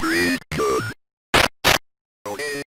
free good. Okay.